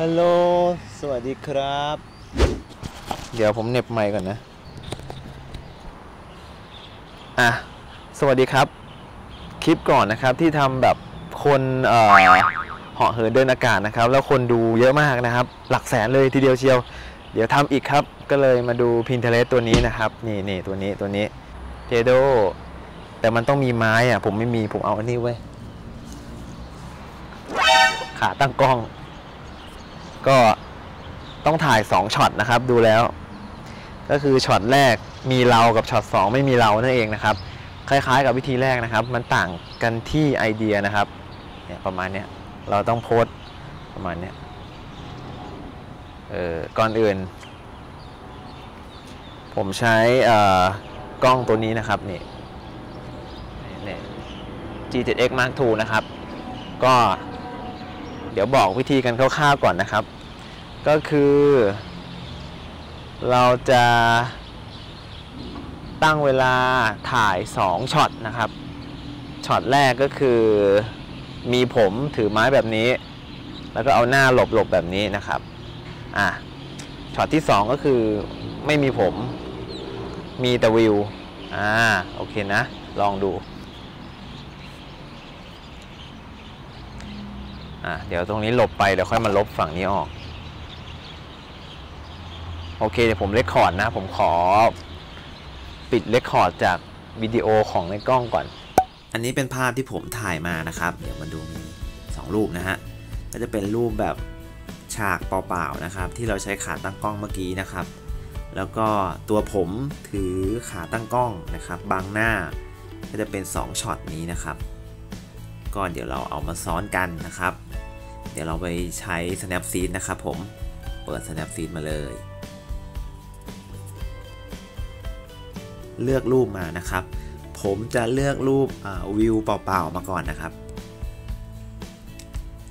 ฮัลโหล สวัสดีครับ เดี๋ยวผมเน็บไมค์ก่อนนะ อะ สวัสดีครับ คลิปก่อนนะครับที่ทำแบบคนเอ่อเหาะเหินเดินอากาศนะครับ แล้วคนดูเยอะมากนะครับ หลักแสนเลยทีเดียวเชียว เดี๋ยวทำอีกครับ ก็เลยมาดู Pinterest ตัวนี้นะครับ นี่นี่ตัวนี้ตัวนี้เจโดแต่มันต้องมีไม้อะ ผมไม่มีผมเอาอันนี้ไว้ ขาตั้งกล้อง ก็ต้องถ่าย 2ช็อตนะครับดูแล้ว ก็คือช็อตแรกมีเรากับช็อต2ไม่มีเรานั่นเองนะครับ คล้ายๆ กับวิธีแรกนะครับ มันต่างกันที่ไอเดียนะครับเนี่ยประมาณเนี้ยเราต้องโพสประมาณเนี้ยเออก่อนอื่น ผมใช้เอ่อกล้องตัวนี้นะครับนี่นี่ G7X Mark II นะครับ ก็ เดี๋ยวบอกวิธีกันคร่าวๆก่อนนะครับ ก็คือ เราจะตั้งเวลาถ่าย 2ช็อตนะครับช็อตแรกก็คือมีผมถือไม้แบบนี้ แล้วก็เอาหน้าหลบหลบแบบนี้นะครับอะช็อตที่ 2 ก็คือไม่มีผมมีแต่วิวอ่าโอเคนะ ลองดู อะเดี๋ยวตรงนี้หลบไปเดี๋ยวค่อยมาลบฝั่งนี้ออก โอเคเดี๋ยวผมเลคคอร์ดนะ ผมขอปิดเลคคอร์ดจากวิดีโอของในกล้องก่อน อันนี้เป็นภาพที่ผมถ่ายมานะครับ เดี๋ยวมาดูมี2รูปนะฮะก็จะเป็นรูปแบบฉากเปล่าๆนะครับ ที่เราใช้ขาตั้งกล้องเมื่อกี้นะครับ แล้วก็ตัวผมถือขาตั้งกล้องนะครับบังหน้าก็จะเป็น2ช็อตนี้นะครับก็เดี๋ยวเราเอามาซ้อนกันนะครับ เดี๋ยวเราไปใช้ Snapseed นะครับผม เปิด Snapseed มาเลย เลือกรูปมานะครับ ผมจะเลือกรูปวิวเปล่าๆมาก่อนนะครับ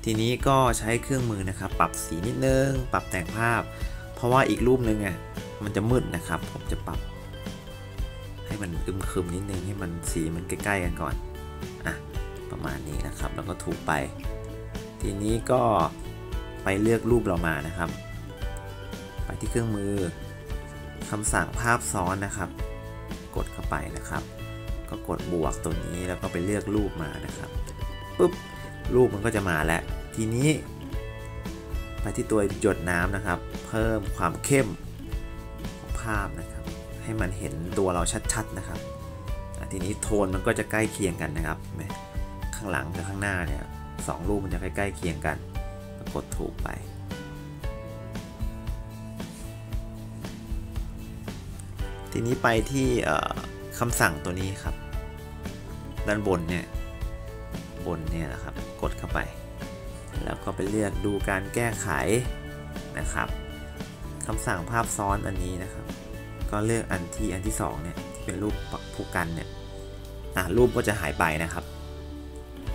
ทีนี้ก็ใช้เครื่องมือนะครับ ปรับสีนิดนึง ปรับแต่งภาพ เพราะว่าอีกรูปนึงอะมันจะมืดนะครับ ผมจะปรับ ให้มันอึมครึมนิดนึงให้มันสีมันใกล้ๆกันก่อน อะ ประมาณนี้นะครับ แล้วก็ถูกไป ทีนี้ก็ไปเลือกรูปเรามานะครับ ไปที่เครื่องมือคำสั่งภาพซ้อนนะครับ กดเข้าไปนะครับ ก็กดบวกตัวนี้แล้วก็ไปเลือกรูปมานะครับปุ๊บรูปมันก็จะมาแล้ว ทีนี้ ไปที่ตัวหยดน้ำนะครับ เพิ่มความเข้มของภาพนะครับ ให้มันเห็นตัวเราชัดๆนะครับทีนี้โทนมันก็จะใกล้เคียงกันนะครับข้างหลังกับข้างหน้าเนี่ย สองรูปมันจะใกล้ๆเคียงกันกดถูกไป ทีนี้ไปที่คำสั่งตัวนี้ครับ ด้านบนเนี่ยบนเนี่ยนะครับ กดเข้าไป แล้วก็ไปเลือกดูการแก้ไขนะครับคำสั่งภาพซ้อนอันนี้นะครับ ก็เลือกอันที่อันที่2เนี่ยที่เป็นรูปผู้กันเนี่ยอะรูปก็จะหายไปนะครับ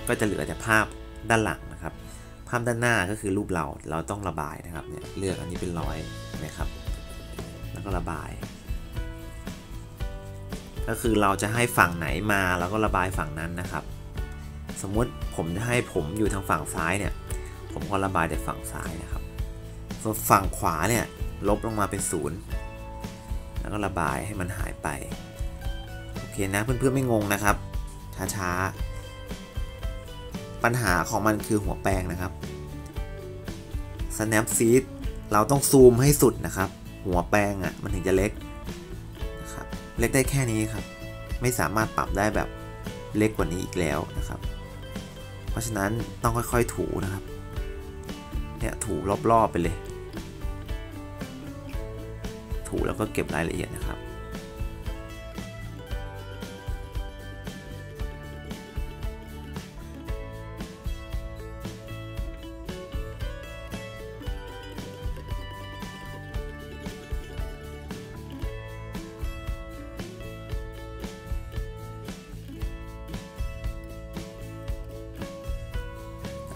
ก็จะเหลือแต่ภาพ ด้านหลังนะครับ ภาพด้านหน้าก็คือรูปเรา เราต้องระบายนะครับเนี่ยเลือกอันนี้เป็นร้อยนะครับ แล้วก็ระบาย ก็คือเราจะให้ฝั่งไหนมาเราก็ระบายฝั่งนั้นนะครับ สมมุติผมจะให้ผมอยู่ทางฝั่งซ้ายเนี่ย ผมก็ระบายแต่ฝั่งซ้ายนะครับ ส่วนฝั่งขวาเนี่ยลบลงมาเป็นศูนย์แล้วก็ระบายให้มันหายไป โอเคนะเพื่อนๆไม่งงนะครับ ช้าๆ ปัญหาของมันคือหัวแปรงนะครับ Snapseed เราต้องซูมให้สุดนะครับ หัวแปรงอะ่ะมันถึงจะเล็กนะครับเล็กได้แค่นี้ครับ ไม่สามารถปรับได้แบบเล็กกว่านี้อีกแล้วนะครับ เพราะฉะนั้นต้องค่อยๆถูนะครับ เนี่ยถูรอบๆไปเลย ถูแล้วก็เก็บรายละเอียดนะครับ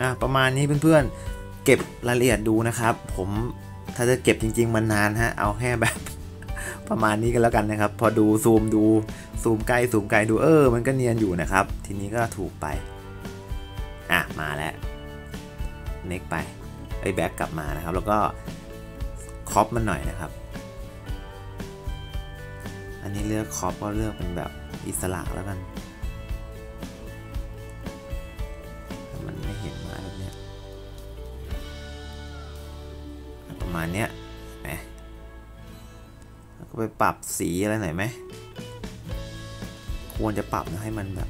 อะประมาณนี้เพื่อนๆ เก็บรายละเอียดดูนะครับ ผมถ้าจะเก็บจริง ๆ มันนานฮะ เอาแค่แบบ ประมาณนี้กันแล้วกันนะครับ พอดูซูมดูซูมใกล้ซูมไกลดูเออ มันก็เนียนอยู่นะครับ ทีนี้ก็ถูกไป อะ มาแล้วเน็กไปไอ้แบ็กกลับมานะครับ แล้วก็คอปมันหน่อยนะครับ อันนี้เลือกคอปก็เลือกเป็นแบบอิสระแล้วกัน มาณเนี้ยนไหมแล้วก็ไปปรับสีอะไรหน่อยไหมควรจะปรับนะให้มันแบบ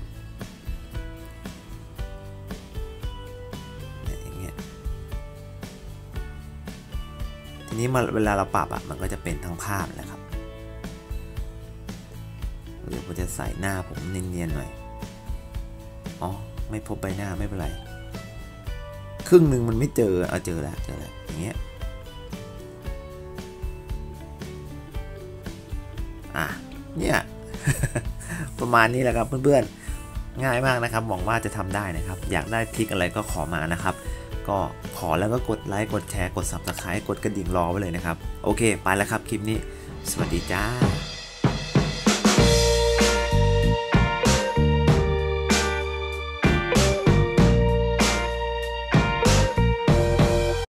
นี่ยอย่างเงี้ยทีนี้มาเวลาเราปรับอะมันก็จะเป็นทั้งภาพแหละครับเดี๋ยวผมจะใส่หน้าผมเนียนๆหน่อยอ๋อไม่พบใบหน้าไม่เป็นไร ครึ่งหนึ่งมันไม่เจอเอาเจอแล้วเจอแล้วอย่างเงี้ย เนี่ย ประมาณนี้แหละครับเพื่อนๆ ง่ายมากนะครับ หวังว่าจะทำได้นะครับ อยากได้ทริคอะไรก็ขอมานะครับ ก็ขอแล้วก็กดไลค์ กดแชร์ กด subscribe กดกระดิ่งรอไว้เลยนะครับ โอเค ไปแล้วครับคลิปนี้ สวัสดีจ้า